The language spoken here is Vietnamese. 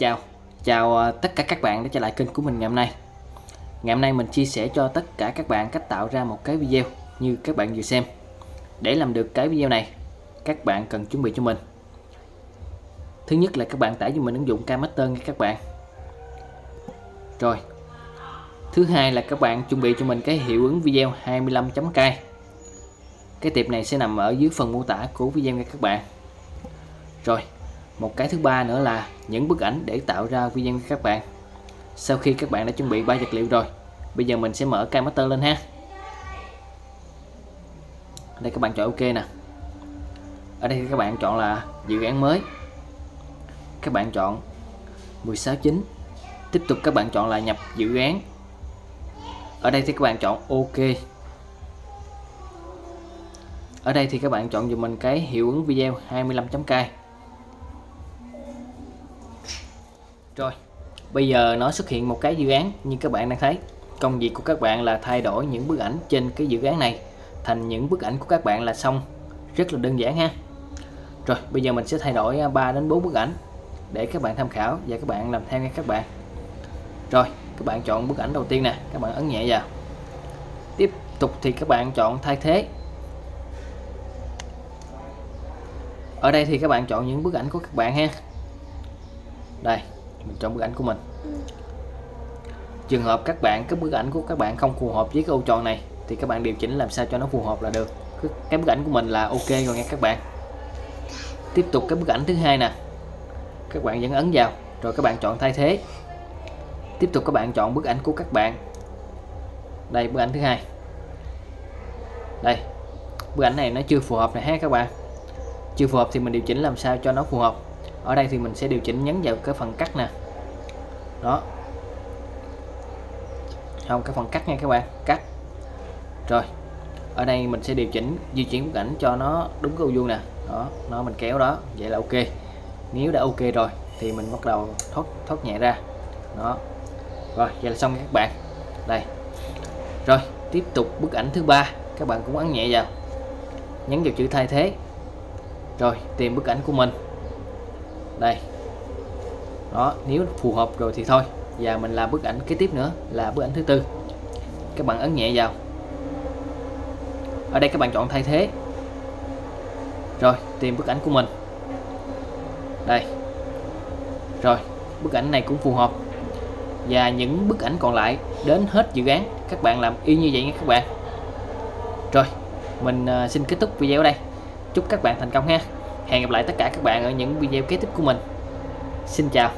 Chào. Chào ờ, tất cả các bạn đã trở lại kênh của mình ngày hôm nay. Ngày hôm nay mình chia sẻ cho tất cả các bạn cách tạo ra một cái video như các bạn vừa xem. Để làm được cái video này, các bạn cần chuẩn bị cho mình. Thứ nhất là các bạn tải cho mình ứng dụng Kmaster nha các bạn. Rồi. Thứ hai là các bạn chuẩn bị cho mình cái hiệu ứng video 25.k Cái tiệp này sẽ nằm ở dưới phần mô tả của video nha các bạn. Rồi một cái thứ ba nữa là những bức ảnh để tạo ra video cho các bạn. Sau khi các bạn đã chuẩn bị ba vật liệu rồi, bây giờ mình sẽ mở camaster lên ha. Đây các bạn chọn ok nè. Ở đây các bạn chọn là dự án mới. Các bạn chọn 169 tiếp tục các bạn chọn là nhập dự án. Ở đây thì các bạn chọn ok. Ở đây thì các bạn chọn dùm mình cái hiệu ứng video 25.k Rồi, bây giờ nó xuất hiện một cái dự án như các bạn đang thấy. Công việc của các bạn là thay đổi những bức ảnh trên cái dự án này thành những bức ảnh của các bạn là xong. Rất là đơn giản ha. Rồi, bây giờ mình sẽ thay đổi 3 đến 4 bức ảnh để các bạn tham khảo và các bạn làm theo nha các bạn. Rồi, các bạn chọn bức ảnh đầu tiên nè, các bạn ấn nhẹ vào. Tiếp tục thì các bạn chọn thay thế. Ở đây thì các bạn chọn những bức ảnh của các bạn ha. Đây, trong chọn bức ảnh của mình. Trường hợp các bạn cái bức ảnh của các bạn không phù hợp với cái ô tròn này, thì các bạn điều chỉnh làm sao cho nó phù hợp là được. Cái bức ảnh của mình là ok rồi nha các bạn. Tiếp tục cái bức ảnh thứ hai nè. Các bạn vẫn ấn vào, rồi các bạn chọn thay thế. Tiếp tục các bạn chọn bức ảnh của các bạn. Đây, bức ảnh thứ hai. Đây, bức ảnh này nó chưa phù hợp này ha các bạn. Chưa phù hợp thì mình điều chỉnh làm sao cho nó phù hợp ở đây thì mình sẽ điều chỉnh nhấn vào cái phần cắt nè. Đó. Không, cái phần cắt nha các bạn, cắt. Rồi, ở đây mình sẽ điều chỉnh di chuyển bức ảnh cho nó đúng cái vuông nè. Đó, nó mình kéo đó, vậy là ok. Nếu đã ok rồi thì mình bắt đầu thoát thoát nhẹ ra. Đó. Rồi, vậy là xong các bạn. Đây. Rồi, tiếp tục bức ảnh thứ ba, các bạn cũng ấn nhẹ vào. Nhấn vào chữ thay thế. Rồi, tìm bức ảnh của mình đây. Đó, nếu phù hợp rồi thì thôi. Và mình làm bức ảnh kế tiếp nữa, là bức ảnh thứ tư. Các bạn ấn nhẹ vào. Ở đây các bạn chọn thay thế. Rồi, tìm bức ảnh của mình. Đây. Rồi, bức ảnh này cũng phù hợp. Và những bức ảnh còn lại đến hết dự án, các bạn làm y như vậy nha các bạn. Rồi, mình à, xin kết thúc video ở đây. Chúc các bạn thành công ha. Hẹn gặp lại tất cả các bạn ở những video kế tiếp của mình. Xin chào.